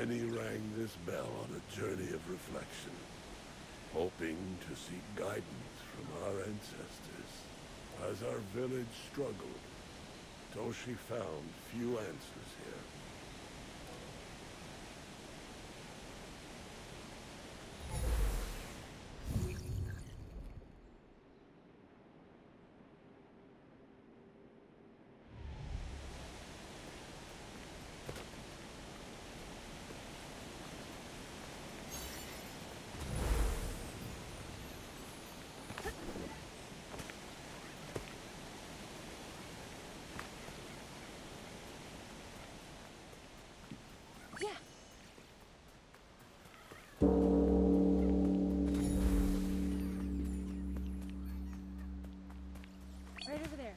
Many rang this bell on a journey of reflection, hoping to seek guidance from our ancestors. As our village struggled, Toshi found few answers here. Right over there.